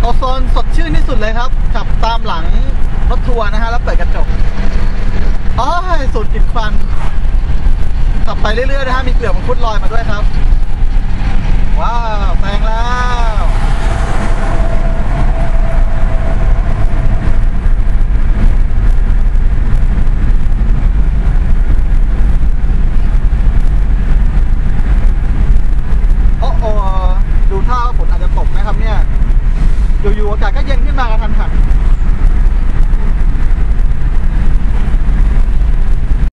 โอโซนสดชื่นที่สุดเลยครับขับตามหลังรถทัวร์นะฮะแล้วเปิดกระจกอ๋อสูดกลิ่นควันขับไปเรื่อยๆนะฮะมีเกลือมังคุดลอยมาด้วยครับ อยู่ๆอากาศก็เย็นขึ้นมากระทันหัน